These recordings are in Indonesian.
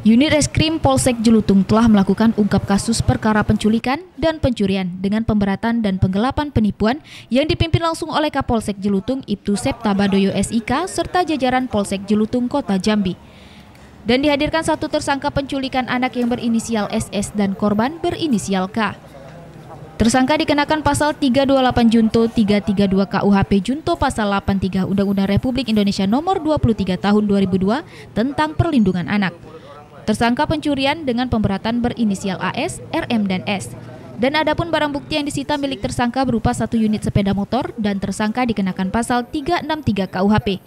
Unit Reskrim Polsek Jelutung telah melakukan ungkap kasus perkara penculikan dan pencurian dengan pemberatan dan penggelapan penipuan yang dipimpin langsung oleh Kapolsek Jelutung Ibtu Septa Badoyo SIK serta jajaran Polsek Jelutung Kota Jambi. Dan dihadirkan satu tersangka penculikan anak yang berinisial SS dan korban berinisial K. Tersangka dikenakan pasal 328 Junto 332 KUHP Junto pasal 83 Undang-Undang Republik Indonesia nomor 23 tahun 2002 tentang perlindungan anak. Tersangka pencurian dengan pemberatan berinisial AS, RM, dan S. Dan adapun barang bukti yang disita milik tersangka berupa satu unit sepeda motor dan tersangka dikenakan pasal 363 KUHP.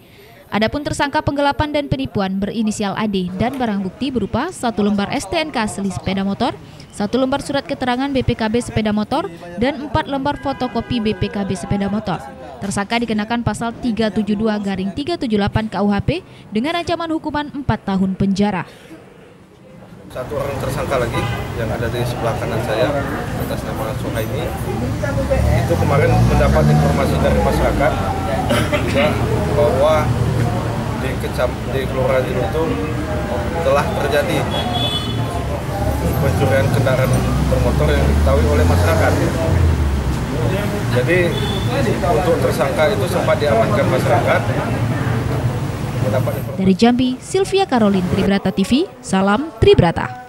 Adapun tersangka penggelapan dan penipuan berinisial AD dan barang bukti berupa satu lembar STNK asli sepeda motor, satu lembar surat keterangan BPKB sepeda motor, dan empat lembar fotokopi BPKB sepeda motor. Tersangka dikenakan pasal 372 garing 378 KUHP dengan ancaman hukuman 4 tahun penjara. Satu orang tersangka lagi yang ada di sebelah kanan saya atas nama Suhaimi itu kemarin mendapat informasi dari masyarakat juga bahwa di kecam di Kelurahan Jelutung telah terjadi pencurian kendaraan bermotor yang diketahui oleh masyarakat. Jadi untuk tersangka itu sempat diamankan masyarakat. Dari Jambi, Sylvia Karolin Tribrata TV, salam Tribrata.